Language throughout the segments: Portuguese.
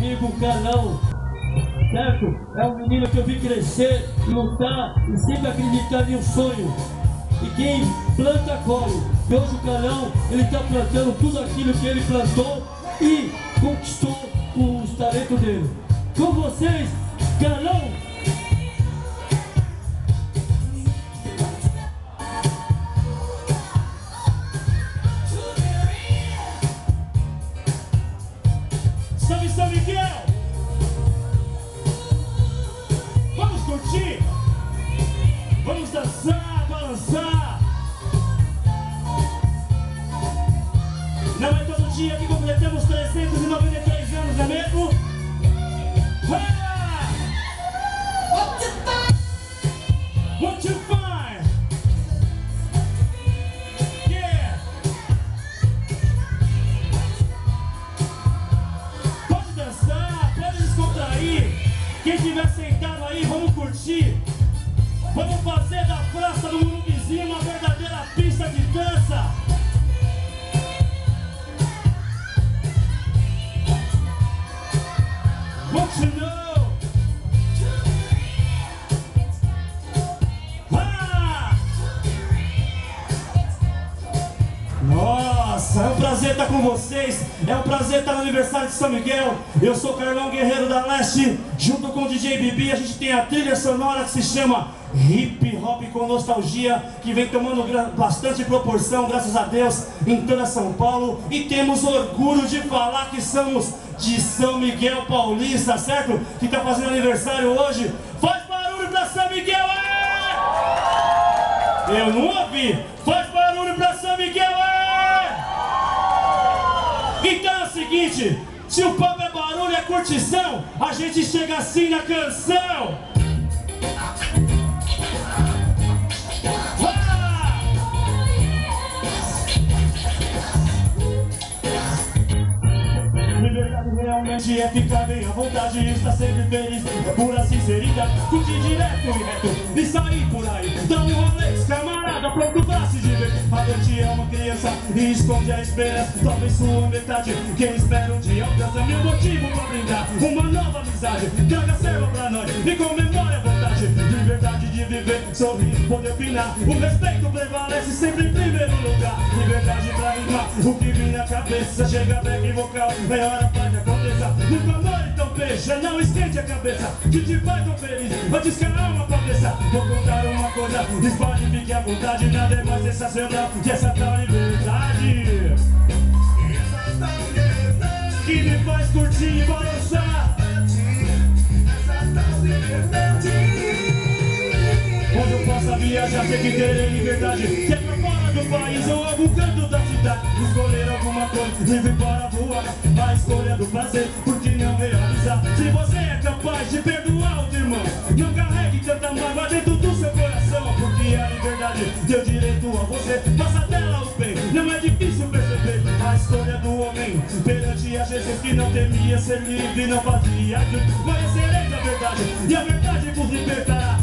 amigo Carlão. Certo? É um menino que eu vi crescer, lutar e sempre acreditar em um sonho. E quem planta colhe. E hoje o Carlão, ele está plantando tudo aquilo que ele plantou e conquistou os talentos dele. Com vocês, Carlão é um prazer estar com vocês. É um prazer estar no aniversário de São Miguel. Eu sou Carlão Guerreiro da Leste. Junto com o DJ Bibi, a gente tem a trilha sonora que se chama Hip Hop com Nostalgia, que vem tomando bastante proporção, graças a Deus, em toda São Paulo. E temos orgulho de falar que somos de São Miguel Paulista, certo? Que está fazendo aniversário hoje. Faz barulho pra São Miguel! É! Eu não ouvi. Faz barulho pra São Miguel, é! Então é o se o papo é barulho, é curtição, a gente chega assim na canção. Realmente é ficar bem à vontade Estar sempre feliz, é pura sinceridade Curtir direto e reto e sair por aí. Dá um rolê, camarada, pronto pra se divertir. A noite é uma criança e esconde a esperança. Talvez sua metade, quem espera um dia alcança Meu motivo pra brindar, uma nova amizade. Traga serva pra nós e comemore viver, sorrir, poder opinar O respeito prevalece sempre em primeiro lugar. Liberdade pra rimar, o que na cabeça Chega back vocal, é hora pra que aconteça Nunca amor então fecha, não esquente a cabeça. Que te faz tão feliz, antes que a alma Vou contar uma coisa, espalhe, fique à vontade Nada é mais sensacional que essa tal liberdade. Que me faz curtir e balançar Onde eu possa viajar, sei que terei liberdade. Quer pra fora do país ou algum canto da cidade Escolher alguma coisa, livre para voar. A escolha do prazer, por que não realizar? Se você é capaz de perdoar o irmão Não carregue tanta mágoa dentro do seu coração. Porque a liberdade deu direito a você Faça dela o bem, não é difícil perceber A escolha do homem. Perante a Jesus Que não temia ser livre, não fazia aquilo. Conhecereis a verdade e a verdade vos libertará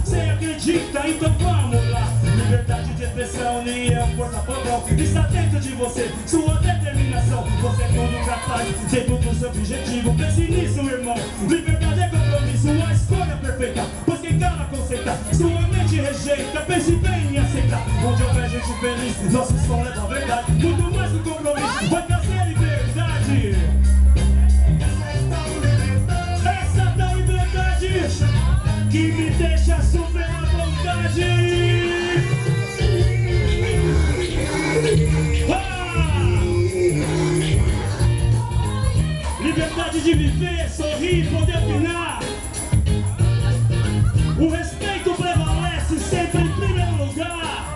então vamos lá. Liberdade de expressão, união, força, padrão Está dentro de você, sua determinação. Você é tudo capaz, dentro do seu objetivo. Pense nisso, irmão. Liberdade é compromisso, a escolha perfeita. Pois quem cala conceita, sua mente rejeita Pense bem e aceita Onde houver gente feliz, nosso som leva a verdade. Muito mais que compromisso, vai trazer liberdade. Essa tal liberdade. Que me de viver, sorrir, poder opinar. O respeito prevalece sempre em primeiro lugar.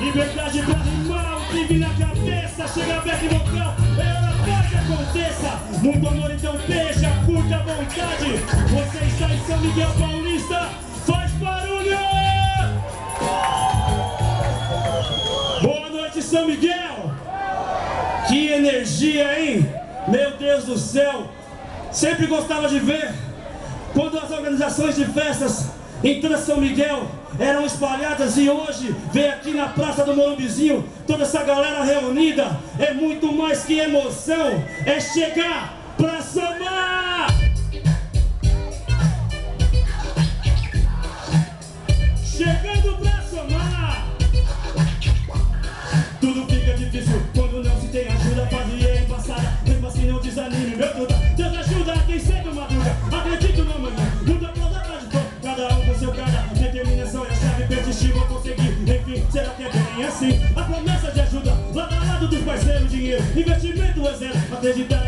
Liberdade pra rimar, o crime na cabeça, chega back vocal, é hora que aconteça. Muito amor, então beija, curta a vontade. Você está em São Miguel Paulista, faz barulho! Boa noite, São Miguel! Deus do céu, sempre gostava de ver quando as organizações de festas em toda São Miguel eram espalhadas e hoje vem aqui na Praça do Morumbizinho toda essa galera reunida é muito mais que emoção, é chegar pra somar! Chegando! desistir, vou conseguir Enfim, será que é bem assim? A promessa de ajuda, lá do lado dos parceiros Dinheiro, investimento é zero, acreditar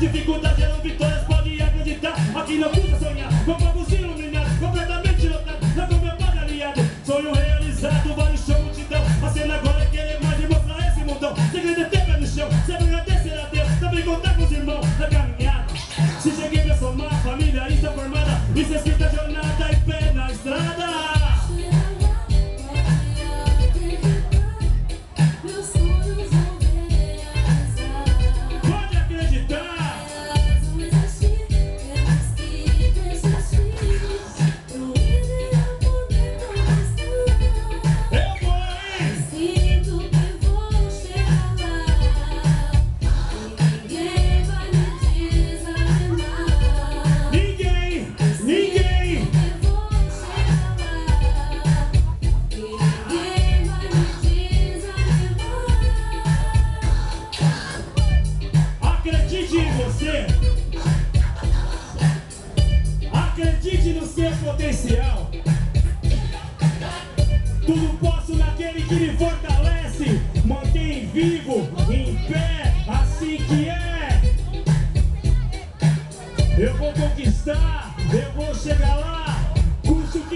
Dificuldades geram vitórias, pode acreditar. Aqui não custa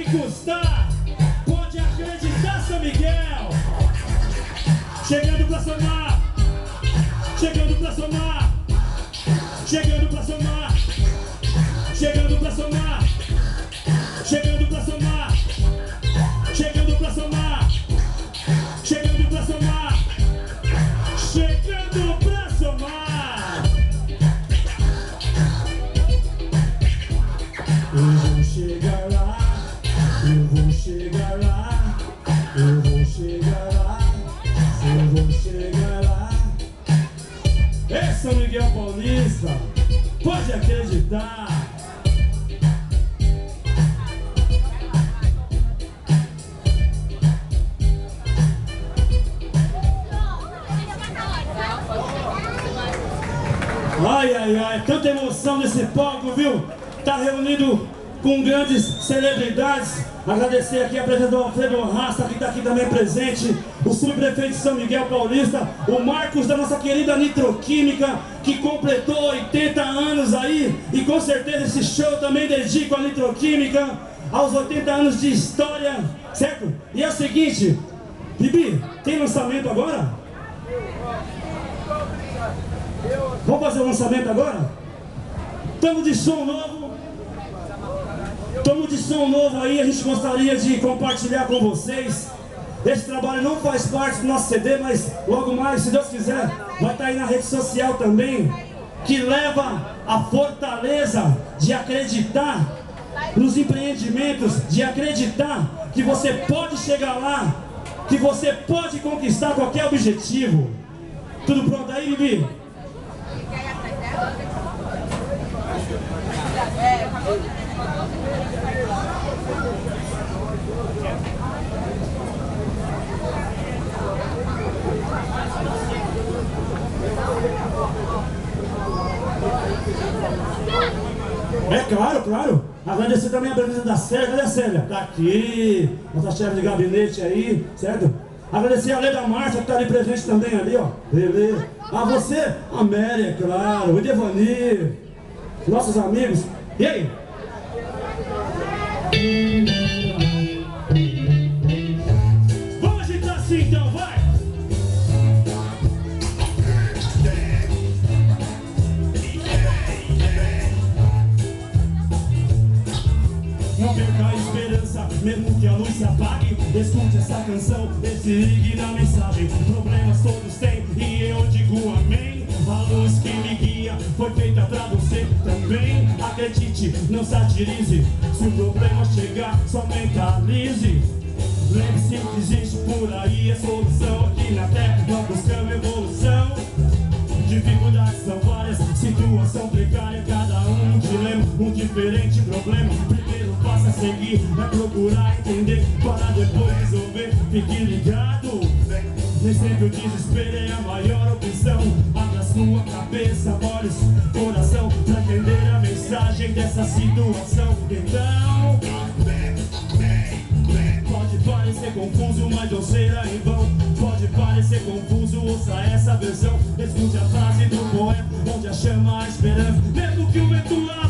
que custar. Pode acreditar, São Miguel. Chegando pra somar. Chegando pra somar, chegando pra somar, chegando pra somar, chegando pra somar, acreditar. Ai, ai, ai, tanta emoção nesse palco, viu? Tá reunido com grandes celebridades. Agradecer aqui a presença do Alfredo Rasta, que está aqui também presente, o subprefeito de São Miguel Paulista, o Marcos da nossa querida Nitroquímica, que completou 80 anos aí, e com certeza esse show também dedico à Nitroquímica, aos 80 anos de história, certo? E é o seguinte, Bibi, tem lançamento agora? Vamos fazer o lançamento agora? Estamos de som novo. Estamos de som novo aí, a gente gostaria de compartilhar com vocês. Esse trabalho não faz parte do nosso CD, mas logo mais, se Deus quiser, vai estar aí na rede social também. Que leva a fortaleza de acreditar nos empreendimentos, de acreditar que você pode chegar lá, que você pode conquistar qualquer objetivo. Tudo pronto aí, Bibi? É claro, claro. Agradecer também a presença da Célia. Cadê a Célia? Tá aqui. Nossa chefe de gabinete aí, certo? Agradecer a Leda Márcia, que tá ali presente também ali, ó. Beleza. A você, a Mary, é claro. O Devani. Nossos amigos. E aí? Mesmo que a luz se apague. Escute essa canção, esse ligue na mensagem. Problemas todos têm e eu digo amém. A luz que me guia foi feita pra você também. Acredite, não satirize. Se o problema chegar, só mentalize. Lembre-se que existe por aí a solução aqui na terra. Nós buscamos evolução. Dificuldades são várias, situação precária, cada um dilema, um diferente problema. Primeiro passo a seguir é procurar entender para depois resolver. Fique ligado, nem sempre o desespero é a maior opção. Sua cabeça, olhos, coração, pra entender a mensagem dessa situação. Então. Pode parecer confuso, mas não será em vão. Pode parecer confuso, ouça essa versão. Escute a frase do poema, onde a chama a esperança. Mesmo que o vento apague.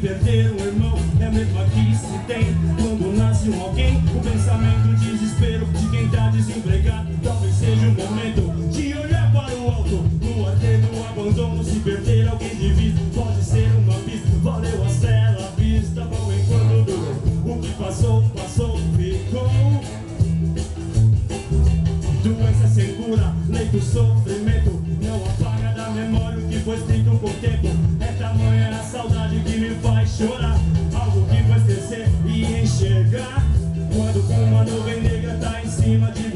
Perder um irmão é a mesma que se tem quando nasce um alguém. O pensamento, o desespero de quem tá desempregado. Talvez seja o momento de olhar para o alto. No arqueiro, o abandono, se perder alguém de vista. Pode ser uma pista, valeu a cela, vista. Bom enquanto durou. O que passou, passou, ficou. Doença sem cura, leito sofrimento Não apaga da memória o que foi escrito o tempo chorar Algo que vai esquecer e enxergar. Quando uma nuvem negra tá em cima de